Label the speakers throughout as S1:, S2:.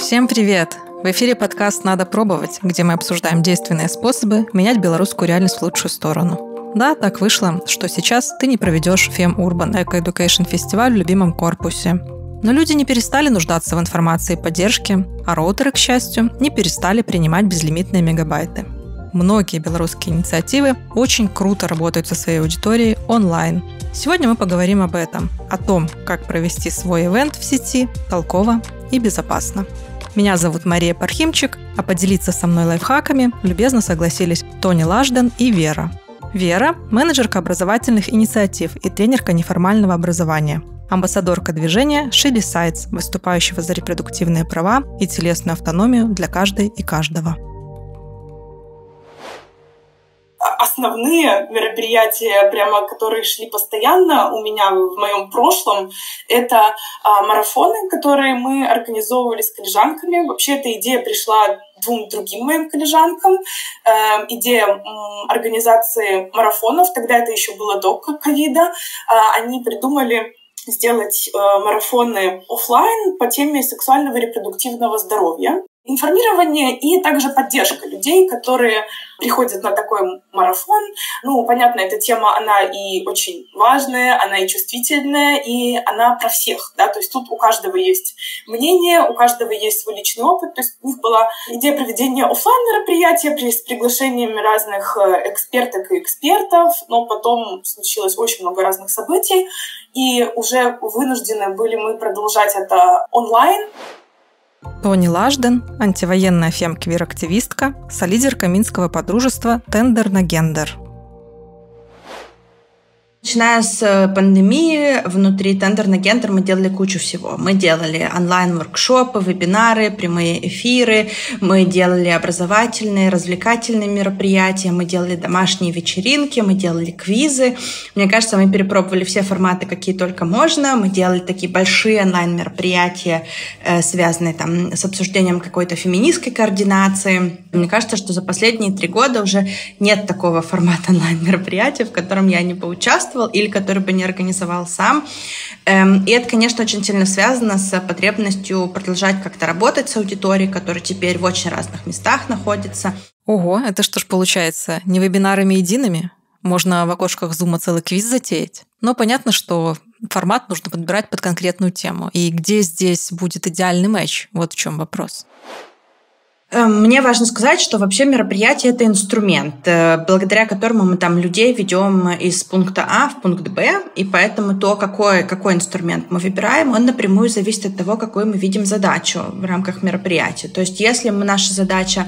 S1: Всем привет! В эфире подкаст «Надо пробовать», где мы обсуждаем действенные способы менять белорусскую реальность в лучшую сторону. Да, так вышло, что сейчас ты не проведешь Фем Urban Eco Education фестиваль в любимом корпусе. Но люди не перестали нуждаться в информации и поддержке, а роутеры, к счастью, не перестали принимать безлимитные мегабайты. Многие белорусские инициативы очень круто работают со своей аудиторией онлайн. Сегодня мы поговорим об этом, о том, как провести свой ивент в сети толково и безопасно. Меня зовут Мария Пархимчик, а поделиться со мной лайфхаками любезно согласились Тони Лажден и Вера. Вера – менеджерка образовательных инициатив и тренерка неформального образования, амбассадорка движения She Decides, выступающего за репродуктивные права и телесную автономию для каждой и каждого –
S2: основные мероприятия, прямо которые шли постоянно у меня в моем прошлом, это а, марафоны, которые мы организовывали с коллежанками. Вообще эта идея пришла двум другим моим коллежанкам. Э, идея э, организации марафонов, тогда это еще было до ковида, э, они придумали сделать э, марафоны офлайн по теме сексуального и репродуктивного здоровья информирование и также поддержка людей, которые приходят на такой марафон. Ну, понятно, эта тема, она и очень важная, она и чувствительная, и она про всех, да, то есть тут у каждого есть мнение, у каждого есть свой личный опыт, то есть у них была идея проведения офлайн мероприятия с приглашением разных э, эксперток и экспертов, но потом случилось очень много разных событий, и уже вынуждены были мы продолжать это онлайн.
S1: Тони Лажден, антивоенная фем-квир-активистка, солидерка Минского подружества «Тендер на гендер».
S3: Начиная с э, пандемии, внутри Тендер на Гендер мы делали кучу всего. Мы делали онлайн-воркшопы, вебинары, прямые эфиры, мы делали образовательные, развлекательные мероприятия, мы делали домашние вечеринки, мы делали квизы. Мне кажется, мы перепробовали все форматы, какие только можно. Мы делали такие большие онлайн-мероприятия, э, связанные там с обсуждением какой-то феминистской координации. Мне кажется, что за последние три года уже нет такого формата онлайн-мероприятия, в котором я не поучаствовала, участвовал или который бы не организовал сам. Эм, и это, конечно, очень сильно связано с потребностью продолжать как-то работать с аудиторией, которая теперь в очень разных местах находится.
S1: Ого, это что ж получается, не вебинарами едиными? Можно в окошках зума целый квиз затеять. Но понятно, что формат нужно подбирать под конкретную тему. И где здесь будет идеальный матч? Вот в чем вопрос.
S3: Эм, мне важно сказать, что вообще мероприятие – это инструмент, э, благодаря которому мы там людей ведем из пункта А в пункт Б, и поэтому то, какой, какой инструмент мы выбираем, он напрямую зависит от того, какую мы видим задачу в рамках мероприятия. То есть если мы, наша задача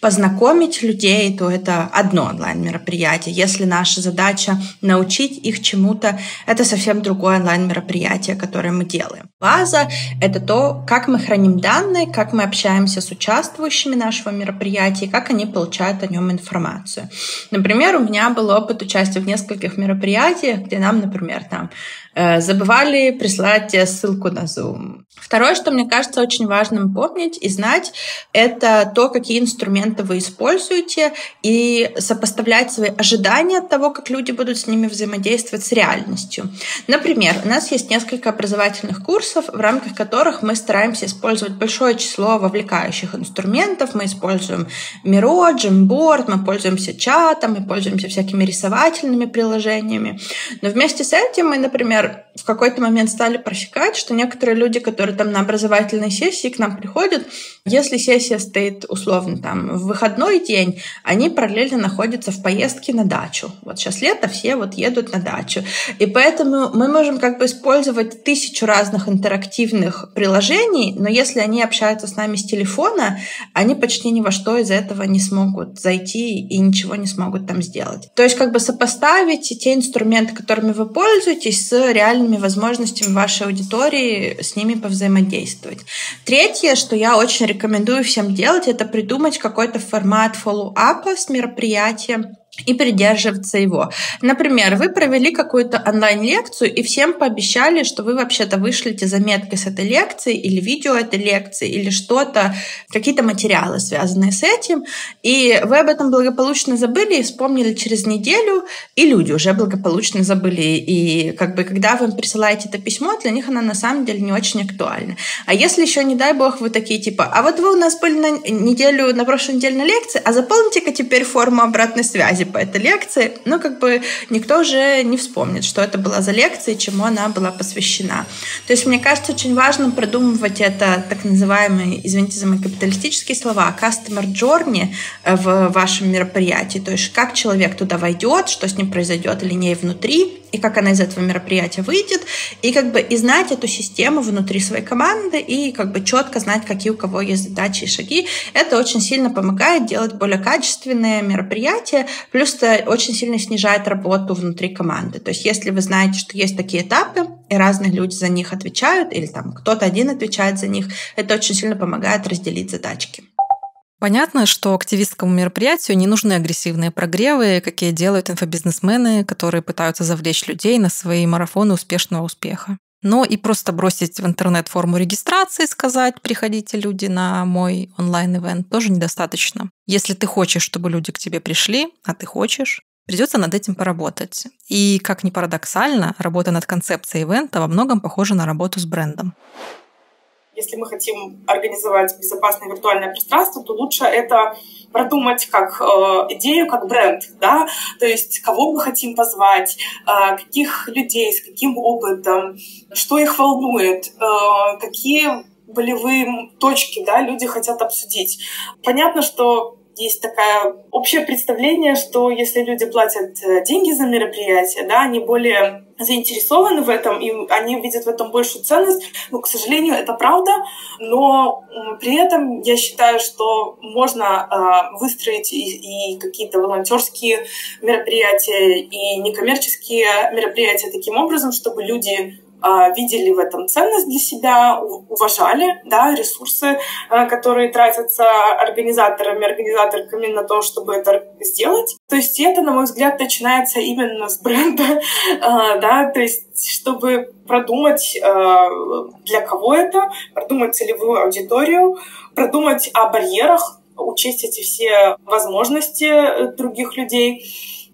S3: познакомить людей, то это одно онлайн-мероприятие. Если наша задача научить их чему-то, это совсем другое онлайн-мероприятие, которое мы делаем. База – это то, как мы храним данные, как мы общаемся с участвующими, ведущими нашего мероприятия, как они получают о нем информацию. Например, у меня был опыт участия в нескольких мероприятиях, где нам, например, там Э, забывали прислать ссылку на Zoom. Второе, что мне кажется очень важным помнить и знать, это то, какие инструменты вы используете, и сопоставлять свои ожидания от того, как люди будут с ними взаимодействовать с реальностью. Например, у нас есть несколько образовательных курсов, в рамках которых мы стараемся использовать большое число вовлекающих инструментов. Мы используем Miro, Jamboard, мы пользуемся чатом, мы пользуемся всякими рисовательными приложениями. Но вместе с этим мы, например, в какой-то момент стали просекать, что некоторые люди, которые там на образовательной сессии к нам приходят, если сессия стоит условно там в выходной день, они параллельно находятся в поездке на дачу. Вот сейчас лето, все вот едут на дачу. И поэтому мы можем как бы использовать тысячу разных интерактивных приложений, но если они общаются с нами с телефона, они почти ни во что из этого не смогут зайти и ничего не смогут там сделать. То есть как бы сопоставить те инструменты, которыми вы пользуетесь, с реальными возможностями вашей аудитории с ними повзаимодействовать. Третье, что я очень рекомендую всем делать, это придумать какой-то формат фоллоуапа с мероприятием, и придерживаться его. Например, вы провели какую-то онлайн-лекцию и всем пообещали, что вы вообще-то вышлите заметки с этой лекции или видео этой лекции или что-то, какие-то материалы, связанные с этим, и вы об этом благополучно забыли и вспомнили через неделю, и люди уже благополучно забыли. И как бы когда вы им присылаете это письмо, для них оно на самом деле не очень актуально. А если еще, не дай бог, вы такие типа, а вот вы у нас были на неделю, на прошлой неделе на лекции, а заполните-ка теперь форму обратной связи, по этой лекции, но как бы никто уже не вспомнит, что это была за лекция и чему она была посвящена. То есть мне кажется, очень важно продумывать это так называемые, извините за мои капиталистические слова, customer journey в вашем мероприятии, то есть как человек туда войдет, что с ним произойдет или не внутри, и как она из этого мероприятия выйдет, и как бы и знать эту систему внутри своей команды, и как бы четко знать, какие у кого есть задачи и шаги. Это очень сильно помогает делать более качественные мероприятия, плюс это очень сильно снижает работу внутри команды. То есть если вы знаете, что есть такие этапы, и разные люди за них отвечают, или там кто-то один отвечает за них, это очень сильно помогает разделить задачки.
S1: Понятно, что активистскому мероприятию не нужны агрессивные прогревы, какие делают инфобизнесмены, которые пытаются завлечь людей на свои марафоны успешного успеха. Но и просто бросить в интернет форму регистрации, сказать «приходите, люди, на мой онлайн-ивент» тоже недостаточно. Если ты хочешь, чтобы люди к тебе пришли, а ты хочешь, придется над этим поработать. И, как ни парадоксально, работа над концепцией ивента во многом похожа на работу с брендом
S2: если мы хотим организовать безопасное виртуальное пространство, то лучше это продумать как э, идею, как бренд, да, то есть кого мы хотим позвать, э, каких людей, с каким опытом, что их волнует, э, какие болевые точки, да, люди хотят обсудить. Понятно, что есть такое общее представление, что если люди платят э, деньги за мероприятие, да, они более заинтересованы в этом, и они видят в этом большую ценность. Ну, к сожалению, это правда, но при этом я считаю, что можно э, выстроить и, и какие-то волонтерские мероприятия, и некоммерческие мероприятия таким образом, чтобы люди видели в этом ценность для себя, уважали да, ресурсы, а, которые тратятся организаторами, организаторками на то, чтобы это сделать. То есть это, на мой взгляд, начинается именно с бренда, а, да, то есть чтобы продумать, для кого это, продумать целевую аудиторию, продумать о барьерах, учесть эти все возможности других людей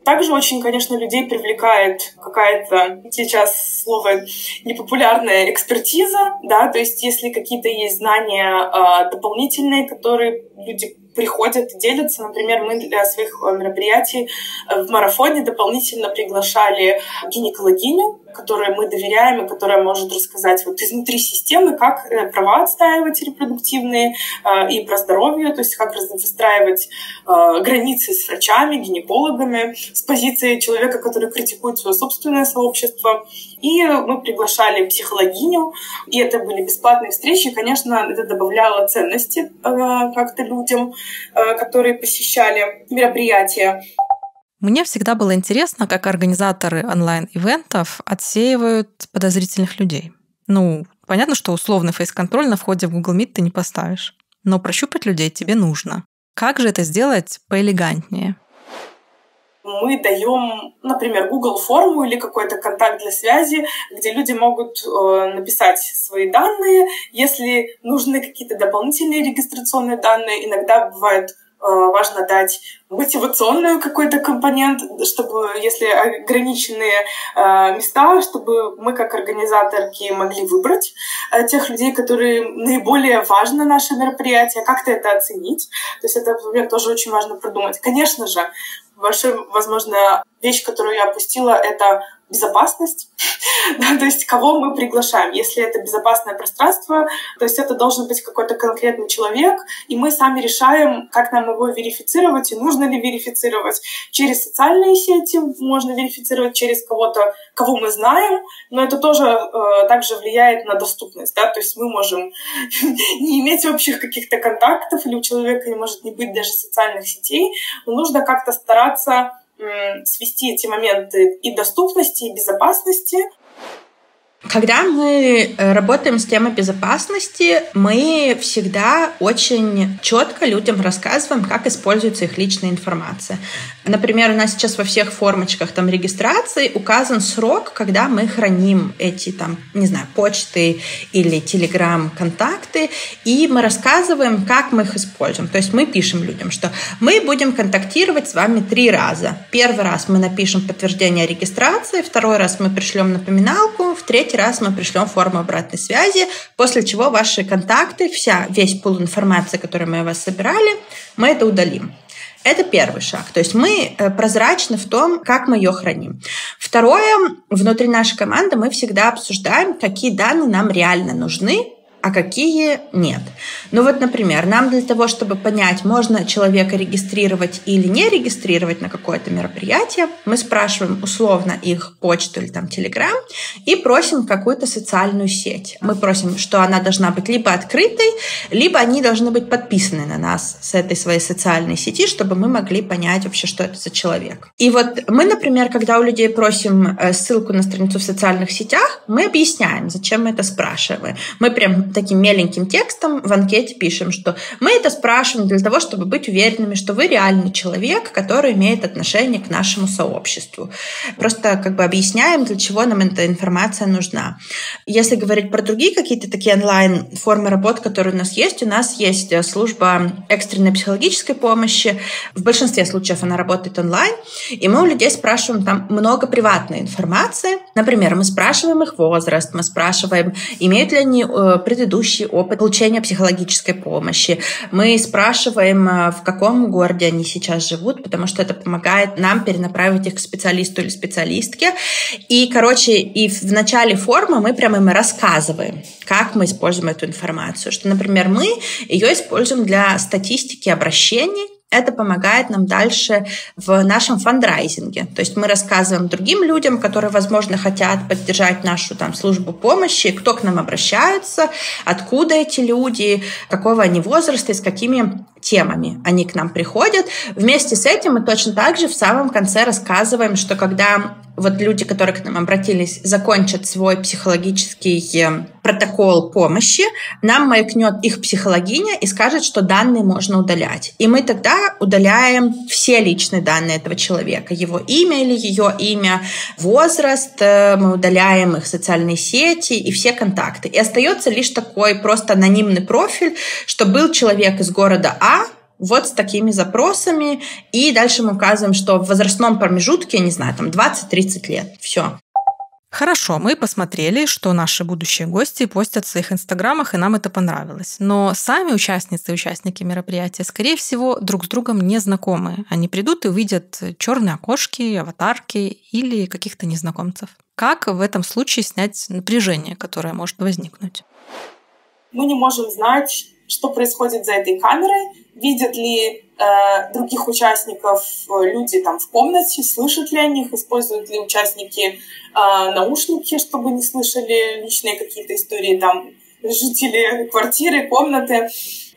S2: также очень, конечно, людей привлекает какая-то сейчас слово непопулярная экспертиза, да, то есть если какие-то есть знания э, дополнительные, которые люди приходят и делятся. Например, мы для своих э, мероприятий э, в марафоне дополнительно приглашали гинекологиню, которой мы доверяем и которая может рассказать вот изнутри системы, как э, права отстаивать репродуктивные и про здоровье, то есть как выстраивать границы с врачами, гинекологами, с позиции человека, который критикует свое собственное сообщество. И мы приглашали психологиню, и это были бесплатные встречи. Конечно, это добавляло ценности как-то людям. Э, которые посещали мероприятия.
S1: Мне всегда было интересно, как организаторы онлайн-ивентов отсеивают подозрительных людей. Ну, понятно, что условный фейс-контроль на входе в Google Meet ты не поставишь. Но прощупать людей тебе нужно. Как же это сделать поэлегантнее?
S2: мы даем, например, Google форму или какой-то контакт для связи, где люди могут э, написать свои данные. Если нужны какие-то дополнительные регистрационные данные, иногда бывает важно дать мотивационный какой-то компонент, чтобы, если ограниченные э, места, чтобы мы как организаторки могли выбрать э, тех людей, которые наиболее важны наше мероприятие, как-то это оценить. То есть это, например, тоже очень важно продумать. Конечно же, большая, возможно, вещь, которую я опустила, это безопасность, да, то есть кого мы приглашаем. Если это безопасное пространство, то есть это должен быть какой-то конкретный человек, и мы сами решаем, как нам его верифицировать, и нужно ли верифицировать. Через социальные сети можно верифицировать, через кого-то, кого мы знаем, но это тоже э, также влияет на доступность, да, то есть мы можем не иметь общих каких-то контактов, или у человека не может не быть даже социальных сетей, но нужно как-то стараться свести эти моменты и доступности, и безопасности.
S3: Когда мы э, работаем с темой безопасности, мы всегда очень четко людям рассказываем, как используется их личная информация. Например, у нас сейчас во всех формочках там регистрации указан срок, когда мы храним эти там, не знаю, почты или телеграм-контакты, и мы рассказываем, как мы их используем. То есть мы пишем людям, что мы будем контактировать с вами три раза. Первый раз мы напишем подтверждение регистрации, второй раз мы пришлем напоминалку, в третий раз мы пришлем форму обратной связи, после чего ваши контакты, вся, весь пул информации, которую мы о вас собирали, мы это удалим. Это первый шаг. То есть мы э, прозрачны в том, как мы ее храним. Второе, внутри нашей команды мы всегда обсуждаем, какие данные нам реально нужны а какие нет. Ну вот, например, нам для того, чтобы понять, можно человека регистрировать или не регистрировать на какое-то мероприятие, мы спрашиваем условно их почту или там телеграм и просим какую-то социальную сеть. Мы просим, что она должна быть либо открытой, либо они должны быть подписаны на нас с этой своей социальной сети, чтобы мы могли понять вообще, что это за человек. И вот мы, например, когда у людей просим э, ссылку на страницу в социальных сетях, мы объясняем, зачем мы это спрашиваем. Мы прям таким меленьким текстом в анкете пишем, что мы это спрашиваем для того, чтобы быть уверенными, что вы реальный человек, который имеет отношение к нашему сообществу. Просто как бы объясняем, для чего нам эта информация нужна. Если говорить про другие какие-то такие онлайн-формы работы, которые у нас есть, у нас есть э, служба экстренной психологической помощи. В большинстве случаев она работает онлайн, и мы у людей спрашиваем там много приватной информации. Например, мы спрашиваем их возраст, мы спрашиваем, имеют ли они э, предыдущий опыт получения психологической помощи. Мы спрашиваем, э, в каком городе они сейчас живут, потому что это помогает нам перенаправить их к специалисту или специалистке. И, короче, и в начале формы мы прямо им рассказываем, как мы используем эту информацию. Что, например, мы ее используем для статистики обращений это помогает нам дальше в нашем фандрайзинге. То есть мы рассказываем другим людям, которые, возможно, хотят поддержать нашу там, службу помощи, кто к нам обращается, откуда эти люди, какого они возраста и с какими темами они к нам приходят. Вместе с этим мы точно так же в самом конце рассказываем, что когда вот люди, которые к нам обратились, закончат свой психологический э, протокол помощи, нам маякнет их психологиня и скажет, что данные можно удалять. И мы тогда удаляем все личные данные этого человека, его имя или ее имя, возраст, э, мы удаляем их социальные сети и все контакты. И остается лишь такой просто анонимный профиль, что был человек из города А, вот с такими запросами, и дальше мы указываем, что в возрастном промежутке, не знаю, там 20-30 лет. Все.
S1: Хорошо, мы посмотрели, что наши будущие гости постят в своих инстаграмах, и нам это понравилось. Но сами участницы и участники мероприятия, скорее всего, друг с другом не знакомы. Они придут и увидят черные окошки, аватарки или каких-то незнакомцев. Как в этом случае снять напряжение, которое может возникнуть?
S2: Мы не можем знать, что происходит за этой камерой, видят ли э, других участников э, люди там в комнате, слышат ли они их, используют ли участники э, наушники, чтобы не слышали личные какие-то истории там жители квартиры, комнаты.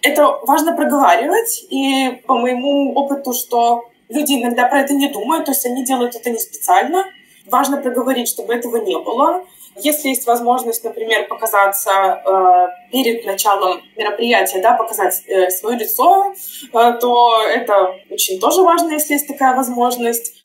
S2: Это важно проговаривать, и по моему опыту, что люди иногда про это не думают, то есть они делают это не специально. Важно проговорить, чтобы этого не было. Если есть возможность, например, показаться э, перед началом мероприятия, да, показать э, свое лицо, э, то это очень тоже важно, если есть такая возможность.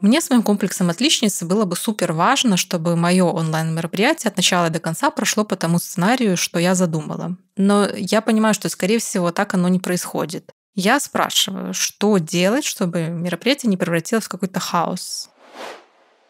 S1: Мне с моим комплексом отличницы было бы супер важно, чтобы мое онлайн-мероприятие от начала до конца прошло по тому сценарию, что я задумала. Но я понимаю, что, скорее всего, так оно не происходит. Я спрашиваю, что делать, чтобы мероприятие не превратилось в какой-то хаос.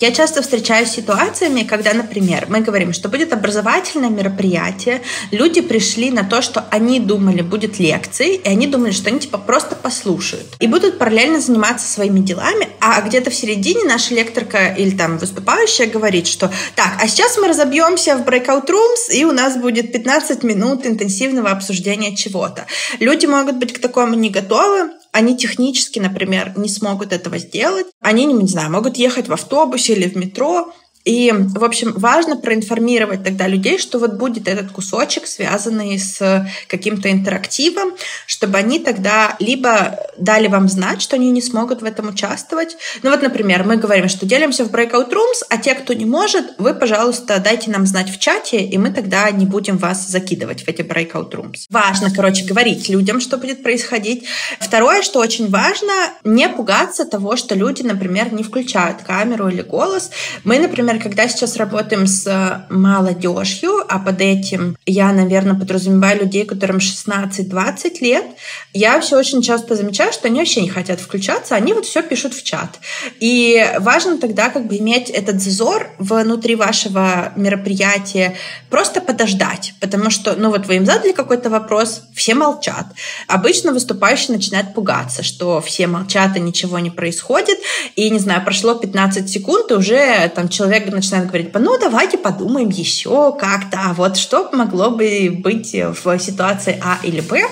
S3: Я часто встречаюсь с ситуациями, когда, например, мы говорим, что будет образовательное мероприятие, люди пришли на то, что они думали, будет лекции, и они думали, что они типа просто послушают. И будут параллельно заниматься своими делами, а где-то в середине наша лекторка или там выступающая говорит, что так, а сейчас мы разобьемся в breakout rooms, и у нас будет 15 минут интенсивного обсуждения чего-то. Люди могут быть к такому не готовы, они технически, например, не смогут этого сделать. Они, не знаю, могут ехать в автобусе или в метро, И, в общем, важно проинформировать тогда людей, что вот будет этот кусочек, связанный с каким-то интерактивом, чтобы они тогда либо дали вам знать, что они не смогут в этом участвовать. Ну вот, например, мы говорим, что делимся в breakout rooms, а те, кто не может, вы, пожалуйста, дайте нам знать в чате, и мы тогда не будем вас закидывать в эти breakout rooms. Важно, короче, говорить людям, что будет происходить. Второе, что очень важно, не пугаться того, что люди, например, не включают камеру или голос. Мы, например, когда сейчас работаем с молодежью, а под этим я, наверное, подразумеваю людей, которым 16-20 лет, я все очень часто замечаю, что они вообще не хотят включаться, они вот все пишут в чат. И важно тогда как бы иметь этот зазор внутри вашего мероприятия, просто подождать, потому что, ну вот вы им задали какой-то вопрос, все молчат. Обычно выступающий начинает пугаться, что все молчат и ничего не происходит, и, не знаю, прошло 15 секунд, и уже там человек начинает говорить, ну давайте подумаем еще как-то, а вот что могло бы быть в ситуации А или Б.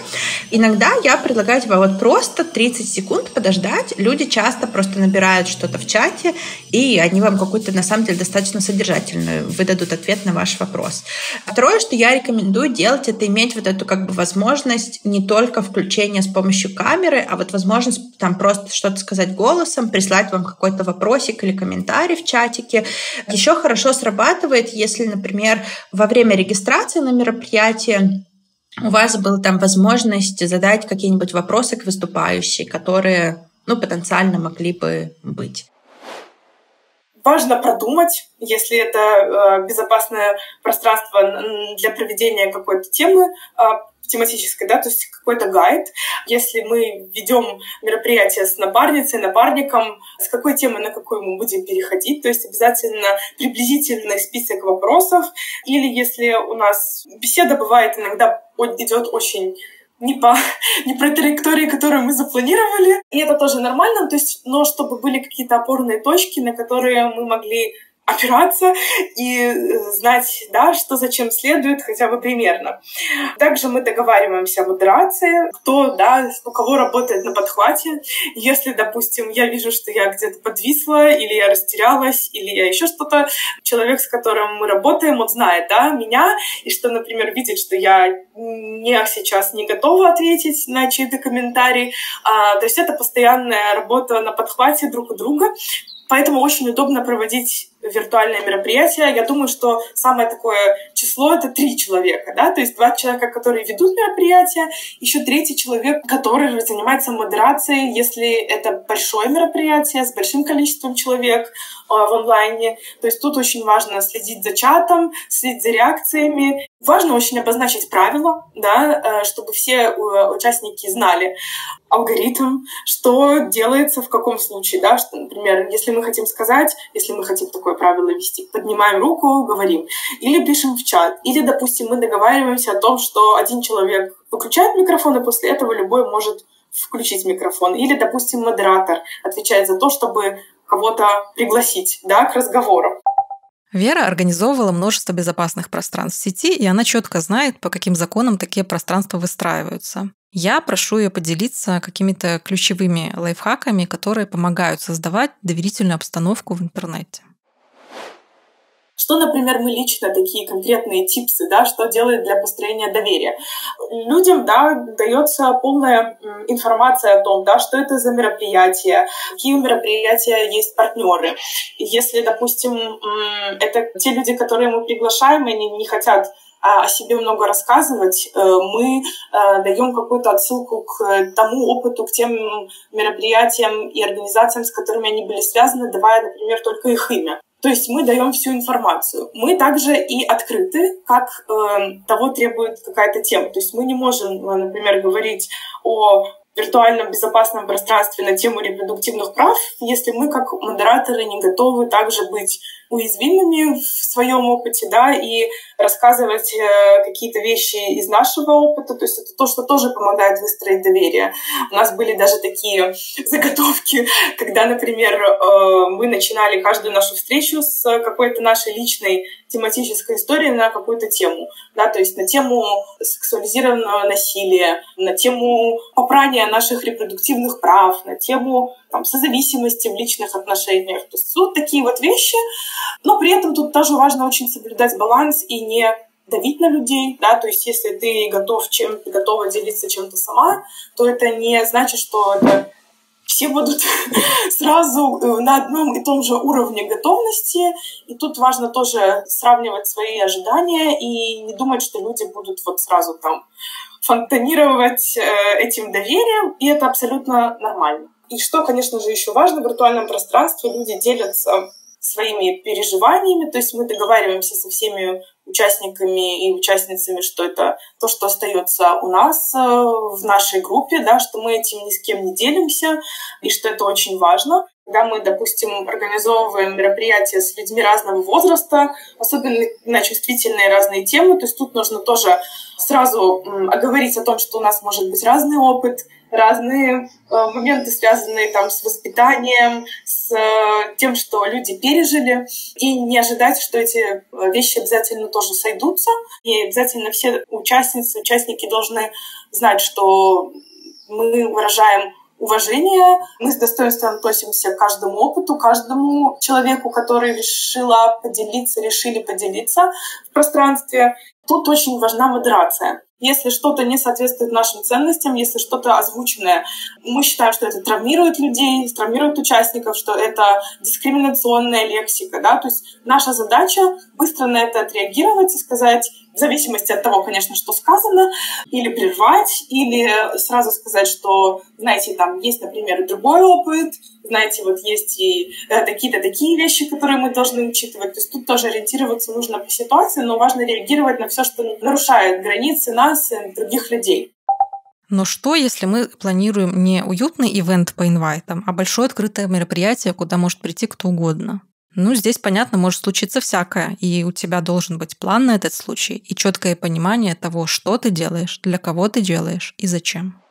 S3: Иногда я предлагаю тебе вот просто 30 секунд подождать. Люди часто просто набирают что-то в чате, и они вам какую-то, на самом деле, достаточно содержательную выдадут ответ на ваш вопрос. Второе, что я рекомендую делать, это иметь вот эту как бы возможность не только включения с помощью камеры, а вот возможность там просто что-то сказать голосом, прислать вам какой-то вопросик или комментарий в чатике. Еще хорошо срабатывает, если, например, во время регистрации на мероприятие у вас была там возможность задать какие-нибудь вопросы к выступающей, которые ну, потенциально могли бы быть.
S2: Важно продумать, если это э, безопасное пространство для проведения какой-то темы, э, тематической, да, то есть какой-то гайд. Если мы ведем мероприятие с напарницей, напарником, с какой темы на какую мы будем переходить, то есть обязательно приблизительный список вопросов. Или если у нас беседа бывает иногда идет очень не по, не по траектории, которую мы запланировали. И это тоже нормально, то есть, но чтобы были какие-то опорные точки, на которые мы могли опираться и э, знать, да, что зачем следует хотя бы примерно. Также мы договариваемся о модерации, кто, да, у кого работает на подхвате. Если, допустим, я вижу, что я где-то подвисла, или я растерялась, или я еще что-то, человек, с которым мы работаем, он знает, да, меня, и что, например, видит, что я не сейчас не готова ответить на чьи-то комментарии. А, то есть это постоянная работа на подхвате друг у друга. Поэтому очень удобно проводить виртуальное мероприятие. Я думаю, что самое такое число — это три человека, да, то есть два человека, которые ведут мероприятие, еще третий человек, который занимается модерацией, если это большое мероприятие с большим количеством человек э, в онлайне. То есть тут очень важно следить за чатом, следить за реакциями. Важно очень обозначить правила, да, э, чтобы все э, участники знали, алгоритм, что делается в каком случае, да, что, например, если мы хотим сказать, если мы хотим такое правило вести, поднимаем руку, говорим, или пишем в чат, или, допустим, мы договариваемся о том, что один человек выключает микрофон, и после этого любой может включить микрофон, или, допустим, модератор отвечает за то, чтобы кого-то пригласить, да, к разговору.
S1: Вера организовывала множество безопасных пространств в сети, и она четко знает, по каким законам такие пространства выстраиваются. Я прошу ее поделиться какими-то ключевыми лайфхаками, которые помогают создавать доверительную обстановку в интернете.
S2: Что, например, мы лично такие конкретные типсы, да, что делает для построения доверия? Людям, да, дается полная информация о том, да, что это за мероприятие, какие мероприятия есть партнеры. Если, допустим, это те люди, которые мы приглашаем, они не хотят о себе много рассказывать, э, мы э, даем какую-то отсылку к тому опыту, к тем мероприятиям и организациям, с которыми они были связаны, давая, например, только их имя. То есть мы даем всю информацию. Мы также и открыты, как э, того требует какая-то тема. То есть мы не можем, например, говорить о виртуальном безопасном пространстве на тему репродуктивных прав, если мы как модераторы не готовы также быть уязвимыми в своем опыте, да, и рассказывать э, какие-то вещи из нашего опыта, то есть это то, что тоже помогает выстроить доверие. У нас были даже такие заготовки, когда, например, э, мы начинали каждую нашу встречу с какой-то нашей личной тематической историей на какую-то тему, да, то есть на тему сексуализированного насилия, на тему попрания наших репродуктивных прав, на тему там, созависимости в личных отношениях. То есть вот такие вот вещи. Но при этом тут тоже важно очень соблюдать баланс и не давить на людей, да, то есть если ты готов чем готова делиться чем-то сама, то это не значит, что это все будут сразу э, на одном и том же уровне готовности. И тут важно тоже сравнивать свои ожидания и не думать, что люди будут вот сразу там фонтанировать э, этим доверием, и это абсолютно нормально. И что, конечно же, еще важно, в виртуальном пространстве люди делятся своими переживаниями, то есть мы договариваемся со всеми участниками и участницами, что это то, что остается у нас э, в нашей группе, да, что мы этим ни с кем не делимся, и что это очень важно. Когда мы, допустим, организовываем мероприятия с людьми разного возраста, особенно на чувствительные разные темы, то есть тут нужно тоже сразу оговорить о том, что у нас может быть разный опыт, разные э, моменты, связанные там с воспитанием, с э, тем, что люди пережили, и не ожидать, что эти э, вещи обязательно тоже сойдутся, и обязательно все участницы, участники должны знать, что мы выражаем уважение, мы с достоинством относимся к каждому опыту, каждому человеку, который решила поделиться, решили поделиться в пространстве. Тут очень важна модерация. Если что-то не соответствует нашим ценностям, если что-то озвученное, мы считаем, что это травмирует людей, травмирует участников, что это дискриминационная лексика. Да? То есть наша задача быстро на это отреагировать и сказать, в зависимости от того, конечно, что сказано, или прервать, или сразу сказать, что, знаете, там есть, например, другой опыт, знаете, вот есть и э, такие-то такие вещи, которые мы должны учитывать. То есть тут тоже ориентироваться нужно по ситуации, но важно реагировать на все, что нарушает границы нас и других людей.
S1: Но что, если мы планируем не уютный ивент по инвайтам, а большое открытое мероприятие, куда может прийти кто угодно? Ну, здесь, понятно, может случиться всякое, и у тебя должен быть план на этот случай и четкое понимание того, что ты делаешь, для кого ты делаешь и зачем.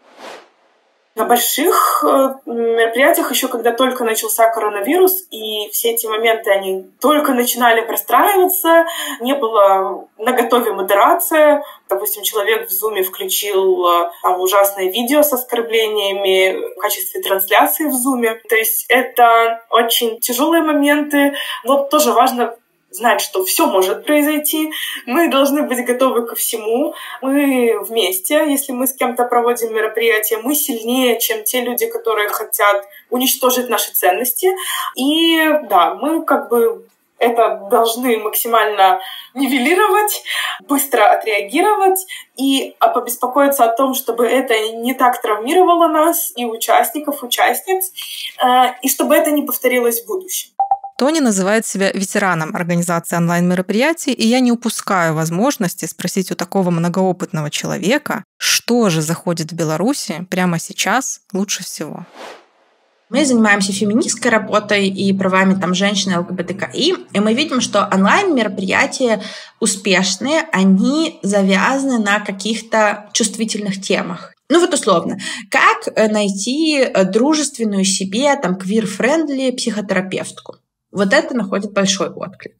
S2: На больших э, мероприятиях, еще когда только начался коронавирус, и все эти моменты, они только начинали простраиваться, не было на готове модерация. Допустим, человек в Зуме включил э, там, ужасное видео с оскорблениями в качестве трансляции в Зуме. То есть это очень тяжелые моменты, но тоже важно знать, что все может произойти. Мы должны быть готовы ко всему. Мы вместе, если мы с кем-то проводим мероприятие, мы сильнее, чем те люди, которые хотят уничтожить наши ценности. И да, мы как бы это должны максимально нивелировать, быстро отреагировать и побеспокоиться о том, чтобы это не так травмировало нас и участников, участниц, э, и чтобы это не повторилось в будущем.
S1: Тони называет себя ветераном организации онлайн-мероприятий, и я не упускаю возможности спросить у такого многоопытного человека, что же заходит в Беларуси прямо сейчас лучше всего.
S3: Мы занимаемся феминистской работой и правами там женщин ЛГБТКИ, и мы видим, что онлайн-мероприятия успешные, они завязаны на каких-то чувствительных темах. Ну вот условно, как найти дружественную себе, там, queer-friendly психотерапевтку? Вот это находит большой отклик.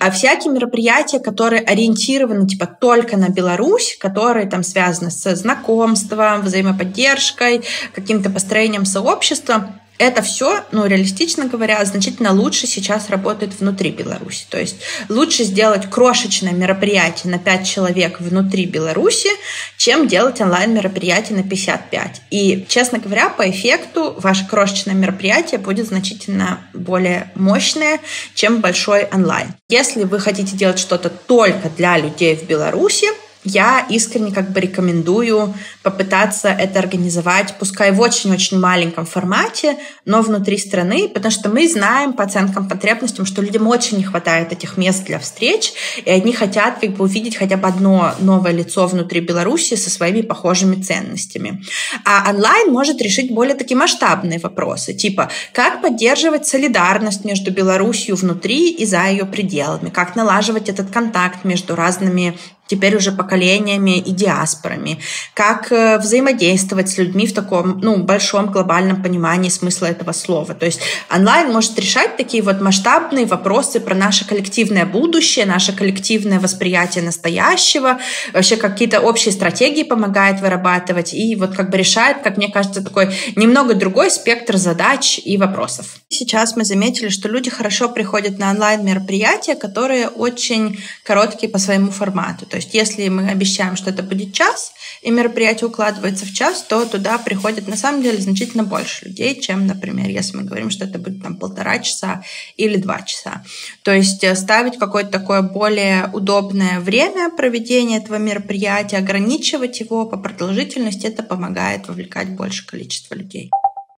S3: А всякие мероприятия, которые ориентированы типа только на Беларусь, которые там связаны с знакомством, взаимоподдержкой, каким-то построением сообщества, это все, ну, реалистично говоря, значительно лучше сейчас работает внутри Беларуси. То есть лучше сделать крошечное мероприятие на 5 человек внутри Беларуси, чем делать онлайн-мероприятие на 55. И, честно говоря, по эффекту ваше крошечное мероприятие будет значительно более мощное, чем большой онлайн. Если вы хотите делать что-то только для людей в Беларуси, я искренне как бы рекомендую попытаться это организовать, пускай в очень-очень маленьком формате, но внутри страны, потому что мы знаем по оценкам потребностям, что людям очень не хватает этих мест для встреч, и они хотят как бы увидеть хотя бы одно новое лицо внутри Беларуси со своими похожими ценностями. А онлайн может решить более такие масштабные вопросы, типа как поддерживать солидарность между Беларусью внутри и за ее пределами, как налаживать этот контакт между разными теперь уже поколениями и диаспорами, как э, взаимодействовать с людьми в таком ну, большом глобальном понимании смысла этого слова. То есть онлайн может решать такие вот масштабные вопросы про наше коллективное будущее, наше коллективное восприятие настоящего, вообще какие-то общие стратегии помогает вырабатывать и вот как бы решает, как мне кажется, такой немного другой спектр задач и вопросов. Сейчас мы заметили, что люди хорошо приходят на онлайн-мероприятия, которые очень короткие по своему формату. То есть если мы обещаем, что это будет час, и мероприятие укладывается в час, то туда приходит на самом деле значительно больше людей, чем, например, если мы говорим, что это будет там полтора часа или два часа. То есть э, ставить какое-то такое более удобное время проведения этого мероприятия, ограничивать его по продолжительности, это помогает вовлекать больше количество людей.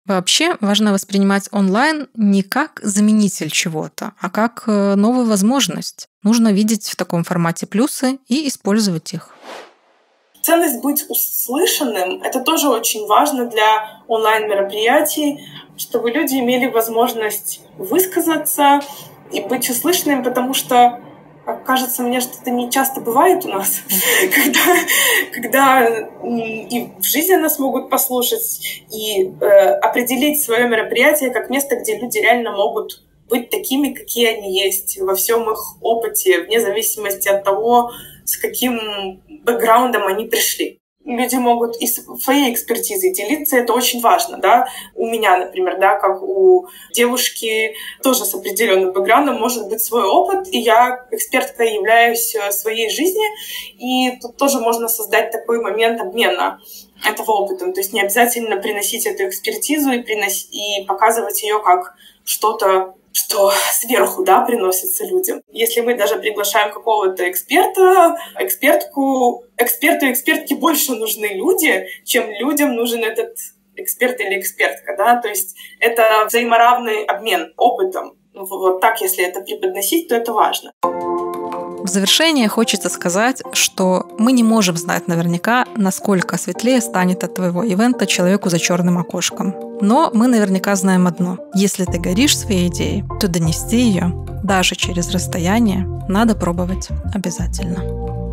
S1: Вообще важно воспринимать онлайн не как заменитель чего-то, а как э, новую возможность. Нужно видеть в таком формате плюсы и использовать их.
S2: Ценность быть услышанным — это тоже очень важно для онлайн-мероприятий, чтобы люди имели возможность высказаться и быть услышанным, потому что кажется мне, что это не часто бывает у нас, когда, когда и в жизни нас могут послушать, и э, определить свое мероприятие как место, где люди реально могут быть такими, какие они есть, во всем их опыте, вне зависимости от того, с каким бэкграундом они пришли люди могут и своей экспертизой делиться, это очень важно, да. У меня, например, да, как у девушки тоже с определенным бэкграундом может быть свой опыт, и я эксперткой являюсь в своей жизни, и тут тоже можно создать такой момент обмена этого опытом. То есть не обязательно приносить эту экспертизу и, приносить, и показывать ее как что-то что сверху, да, приносится людям. Если мы даже приглашаем какого-то эксперта, экспертку, эксперту и экспертке больше нужны люди, чем людям нужен этот эксперт или экспертка, да, то есть это взаиморавный обмен опытом. Вот так, если это преподносить, то это важно.
S1: В завершение хочется сказать, что мы не можем знать наверняка, насколько светлее станет от твоего ивента человеку за черным окошком. Но мы наверняка знаем одно. Если ты горишь своей идеей, то донести ее, даже через расстояние, надо пробовать обязательно.